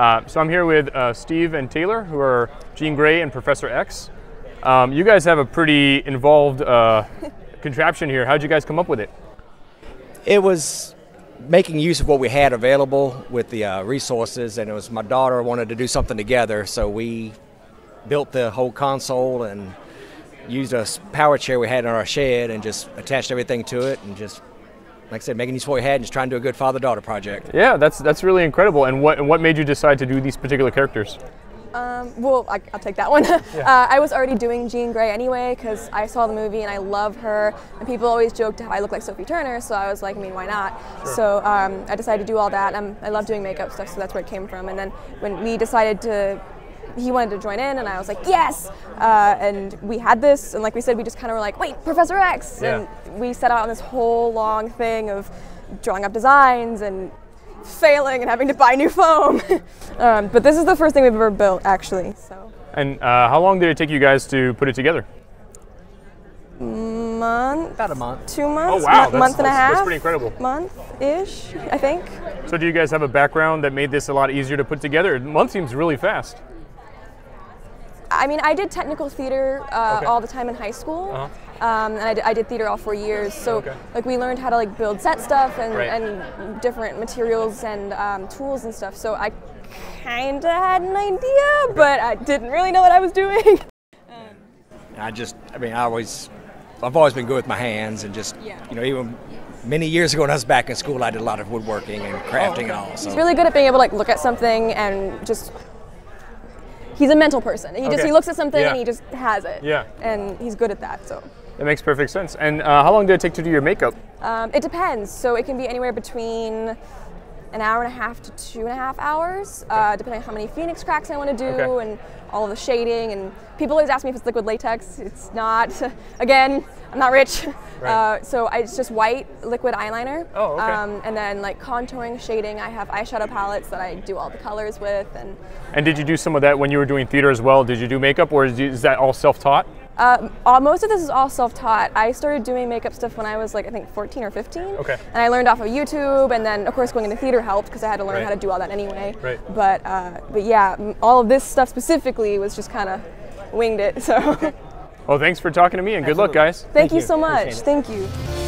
Uh, so I'm here with uh, Steve and Taylor, who are Jean Grey and Professor X. Um, you guys have a pretty involved uh, contraption here. How'd you guys come up with it? It was making use of what we had available with the uh, resources, and it was my daughter wanted to do something together, so we built the whole console and used a power chair we had in our shed and just attached everything to it and just like I said, making use of what we had and just trying to do a good father-daughter project. Yeah, that's that's really incredible. And what and what made you decide to do these particular characters? Um, well, I, will take that one. uh, I was already doing Jean Grey anyway because I saw the movie and I love her. And people always joked how I look like Sophie Turner, so I was like, I mean, why not? Sure. So um, I decided to do all that. i I love doing makeup stuff, so that's where it came from. And then when we decided to he wanted to join in, and I was like, yes! Uh, and we had this, and like we said, we just kind of were like, wait, Professor X! Yeah. And we set out on this whole long thing of drawing up designs and failing and having to buy new foam. um, but this is the first thing we've ever built, actually. So. And uh, how long did it take you guys to put it together? Month. About a month. Two months. Oh wow, M- month and a half. That's pretty incredible. Month-ish, I think. So do you guys have a background that made this a lot easier to put together? A month seems really fast. I mean, I did technical theater uh, okay. all the time in high school, uh-huh. um, and I did, theater all four years. So, okay. like, we learned how to like build set stuff and, right. and different materials and um, tools and stuff. So I kind of had an idea, okay. but I didn't really know what I was doing. I just, I mean, I always, I've always been good with my hands, and just, yeah. you know, even many years ago when I was back in school, I did a lot of woodworking and crafting oh, and all. So. He's really good at being able to like look at something and just he's a mental person. He just he looks at something yeah. and he just has it. Yeah. And he's good at that. So. That makes perfect sense. And uh, how long did it take to do your makeup? Um, it depends. So it can be anywhere between an hour and a half to two and a half hours, okay. uh, depending on how many phoenix cracks I want to do okay. and all the shading. And people always ask me if it's liquid latex. It's not. Again, I'm not rich. Right. Uh, so I, it's just white liquid eyeliner. Oh, okay. Um, and then like contouring, shading. I have eyeshadow palettes that I do all the colors with. And and did you do some of that when you were doing theater as well? Did you do makeup, or is, is that all self-taught? Uh, all, most of this is all self-taught. I started doing makeup stuff when I was like I think 14 or 15. Okay. And I learned off of YouTube, and then of course going into theater helped because I had to learn right. how to do all that anyway. Right. But uh, but yeah, all of this stuff specifically was just kind of winged it. So. Well, thanks for talking to me, and good luck, guys. Thank, Thank you, you so much. Thank you.